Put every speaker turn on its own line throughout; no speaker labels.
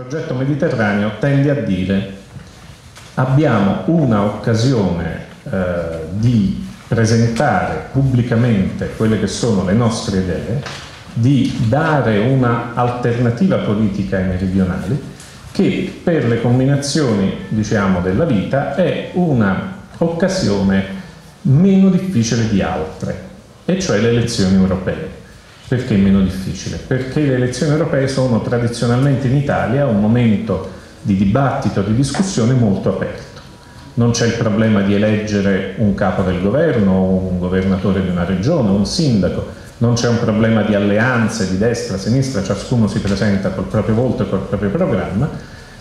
progetto mediterraneo tende a dire abbiamo una occasione eh, di presentare pubblicamente quelle che sono le nostre idee, di dare un'alternativa politica ai meridionali che per le combinazioni diciamo, della vita è un'occasione meno difficile di altre, e cioè le elezioni europee. Perché meno difficile? Perché le elezioni europee sono tradizionalmente in Italia un momento di dibattito, di discussione molto aperto. Non c'è il problema di eleggere un capo del governo, un governatore di una regione, un sindaco, non c'è un problema di alleanze di destra, sinistra, ciascuno si presenta col proprio volto e col proprio programma,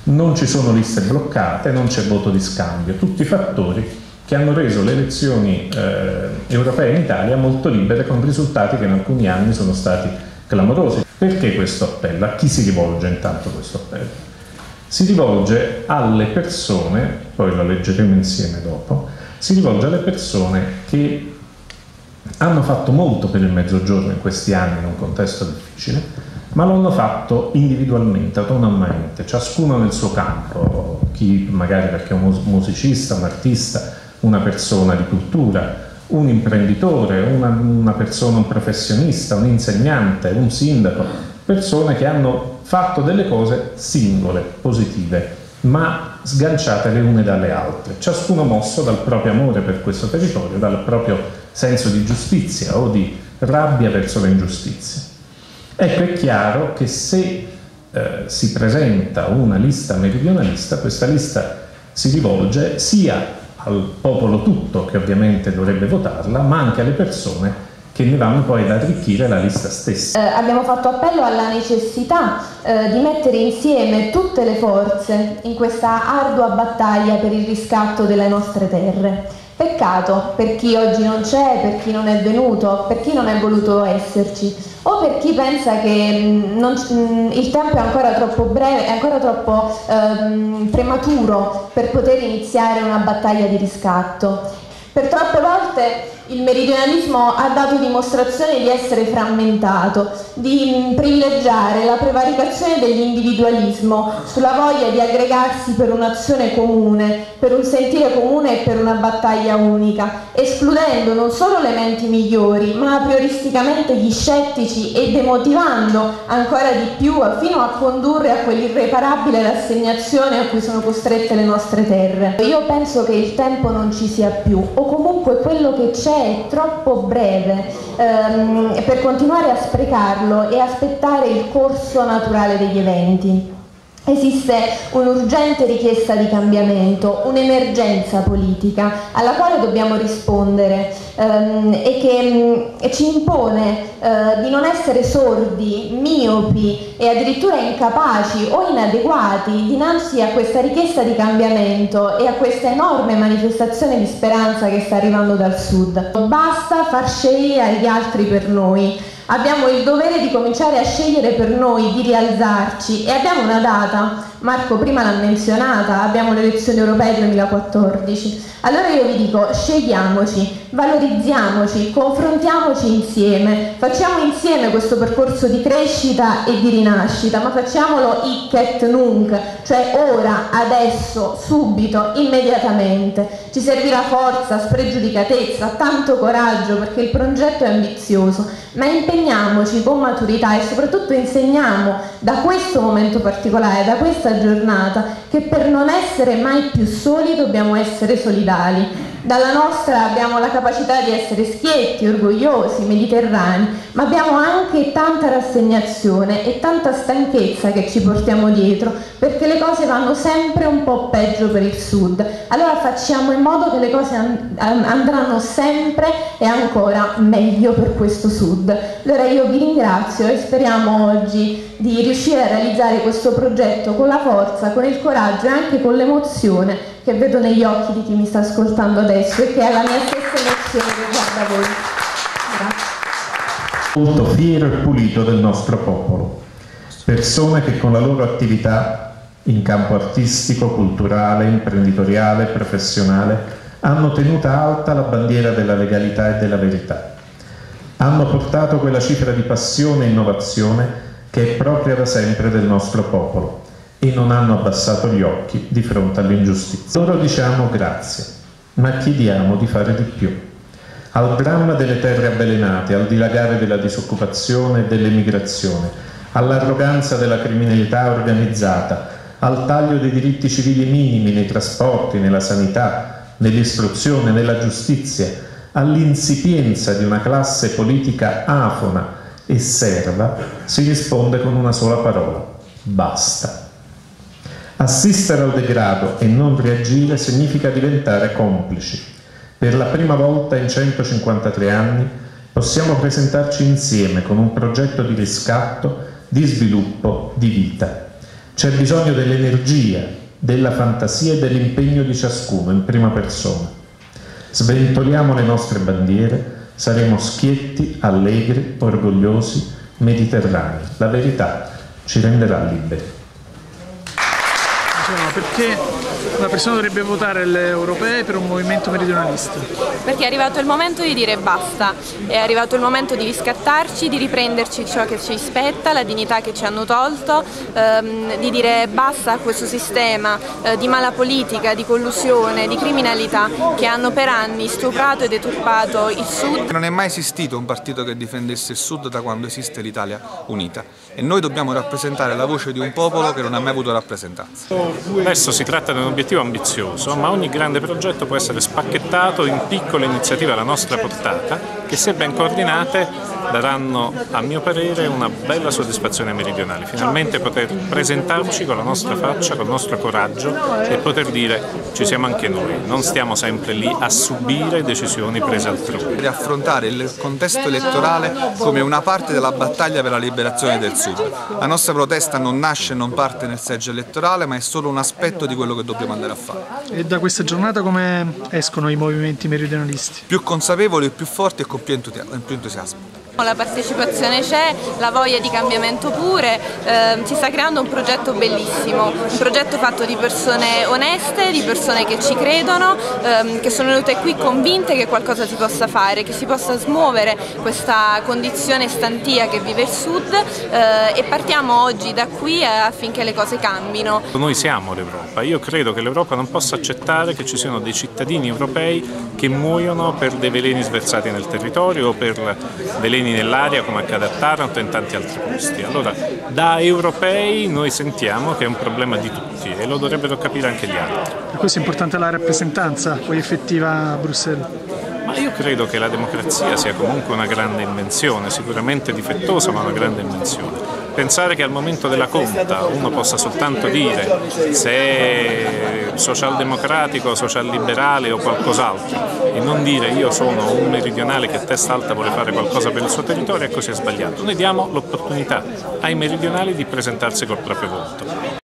non ci sono liste bloccate, non c'è voto di scambio, tutti fattori che hanno reso le elezioni eh, europee in Italia molto libere con risultati che in alcuni anni sono stati clamorosi. Perché questo appello? A chi si rivolge intanto questo appello? Si rivolge alle persone, poi lo leggeremo insieme dopo, si rivolge alle persone che hanno fatto molto per il mezzogiorno in questi anni in un contesto difficile, ma lo hanno fatto individualmente, autonomamente, ciascuno nel suo campo, chi magari perché è un musicista, un artista, una persona di cultura, un imprenditore, una, una persona, un professionista, un insegnante, un sindaco, persone che hanno fatto delle cose singole, positive, ma sganciate le une dalle altre, ciascuno mosso dal proprio amore per questo territorio, dal proprio senso di giustizia o di rabbia verso le ingiustizie. Ecco, è chiaro che se eh, si presenta una lista meridionalista, questa lista si rivolge sia al popolo tutto che ovviamente dovrebbe votarla, ma anche alle persone che ne vanno poi ad arricchire la lista stessa.
Eh, abbiamo fatto appello alla necessità eh, di mettere insieme tutte le forze in questa ardua battaglia per il riscatto delle nostre terre. Peccato per chi oggi non c'è, per chi non è venuto, per chi non è voluto esserci o per chi pensa che mm, non, mm, il tempo è ancora troppo breve, è ancora troppo ehm, prematuro per poter iniziare una battaglia di riscatto. Per troppe volte il meridionalismo ha dato dimostrazione di essere frammentato, di privilegiare la prevaricazione dell'individualismo sulla voglia di aggregarsi per un'azione comune, per un sentire comune e per una battaglia unica, escludendo non solo le menti migliori, ma prioristicamente gli scettici e demotivando ancora di più fino a condurre a quell'irreparabile rassegnazione a cui sono costrette le nostre terre. Io penso che il tempo non ci sia più, o comunque quello che c'è è troppo breve ehm, per continuare a sprecarlo e aspettare il corso naturale degli eventi. Esiste un'urgente richiesta di cambiamento, un'emergenza politica alla quale dobbiamo rispondere ehm, e che mh, mm, ci impone eh, di non essere sordi, miopi e addirittura incapaci o inadeguati dinanzi a questa richiesta di cambiamento e a questa enorme manifestazione di speranza che sta arrivando dal sud. Basta far scegliere agli altri per noi Abbiamo il dovere di cominciare a scegliere per noi, di rialzarci. E abbiamo una data, Marco prima l'ha menzionata, abbiamo le elezioni europee 2014. Allora io vi dico, scegliamoci, valorizziamoci, confrontiamoci insieme, facciamo insieme questo percorso di crescita e di rinascita, ma facciamolo hic et nunc, cioè ora, adesso, subito, immediatamente. Ci servirà forza, spregiudicatezza, tanto coraggio perché il progetto è ambizioso, ma impegniamoci con maturità e soprattutto insegniamo da questo momento particolare, da questa giornata, che per non essere mai più soli dobbiamo essere solidali dalla nostra abbiamo la capacità di essere schietti, orgogliosi, mediterranei, ma abbiamo anche tanta rassegnazione e tanta stanchezza che ci portiamo dietro, perché le cose vanno sempre un po' peggio per il sud. Allora facciamo in modo che le cose andranno sempre e ancora meglio per questo sud. Allora io vi ringrazio e speriamo oggi di riuscire a realizzare questo progetto con la forza, con il coraggio e anche con l'emozione che vedo negli occhi di chi mi sta ascoltando adesso e che è la mia stessa emozione che guarda voi. Grazie.
Molto fiero e pulito del nostro popolo, persone che con la loro attività in campo artistico, culturale, imprenditoriale, professionale hanno tenuta alta la bandiera della legalità e della verità. Hanno portato quella cifra di passione e innovazione che è propria da sempre del nostro popolo e non hanno abbassato gli occhi di fronte all'ingiustizia. Loro diciamo grazie, ma chiediamo di fare di più. Al dramma delle terre avvelenate, al dilagare della disoccupazione e dell'emigrazione, all'arroganza della criminalità organizzata, al taglio dei diritti civili minimi nei trasporti, nella sanità, nell'istruzione, nella giustizia, all'insipienza di una classe politica afona e serva, si risponde con una sola parola, basta. Assistere al degrado e non reagire significa diventare complici. Per la prima volta in 153 anni possiamo presentarci insieme con un progetto di riscatto, di sviluppo, di vita. C'è bisogno dell'energia, della fantasia e dell'impegno di ciascuno in prima persona. Sventoliamo le nostre bandiere, saremo schietti, allegri, orgogliosi, mediterranei. La verità ci renderà liberi.
Perché una persona dovrebbe votare le europee per un movimento meridionalista?
Perché è arrivato il momento di dire basta, è arrivato il momento di riscattarci, di riprenderci ciò che ci spetta, la dignità che ci hanno tolto, ehm, di dire basta a questo sistema eh, di mala politica, di collusione, di criminalità che hanno per anni stuprato e deturpato il Sud.
Non è mai esistito un partito che difendesse il Sud da quando esiste l'Italia unita e noi dobbiamo rappresentare la voce di un popolo che non ha mai avuto rappresentanza.
Adesso si tratta di un obiettivo ambizioso, ma ogni grande progetto può essere spacchettato in piccole iniziative alla nostra portata che se ben coordinate daranno a mio parere una bella soddisfazione meridionale, finalmente poter presentarci con la nostra faccia, con il nostro coraggio e poter dire ci siamo anche noi, non stiamo sempre lì a subire decisioni prese altrui.
Di affrontare il contesto elettorale come una parte della battaglia per la liberazione del Sud. La nostra protesta non nasce e non parte nel seggio elettorale ma è solo un aspetto di quello che dobbiamo andare a fare.
E da questa giornata come escono i movimenti meridionalisti?
Più consapevoli, più forti e con più entusiasmo.
La partecipazione c'è, la voglia di cambiamento pure, eh, si sta creando un progetto bellissimo, un progetto fatto di persone oneste, di persone che ci credono, ehm, che sono venute qui convinte che qualcosa si possa fare, che si possa smuovere questa condizione stantia che vive il Sud eh, e partiamo oggi da qui affinché le cose cambino.
Noi siamo l'Europa, io credo che l'Europa non possa accettare che ci siano dei cittadini europei che muoiono per dei veleni sversati nel territorio o per veleni veleni nell'aria come accade a Taranto e in tanti altri posti. Allora da europei noi sentiamo che è un problema di tutti e lo dovrebbero capire anche gli altri.
Per questo è importante la rappresentanza poi effettiva a Bruxelles.
Ma io credo che la democrazia sia comunque una grande invenzione, sicuramente difettosa ma una grande invenzione. Pensare che al momento della conta uno possa soltanto dire se è socialdemocratico, socialliberale o qualcos'altro e non dire io sono un meridionale che a testa alta vuole fare qualcosa per il suo territorio è così sbagliato. Noi diamo l'opportunità ai meridionali di presentarsi col proprio voto.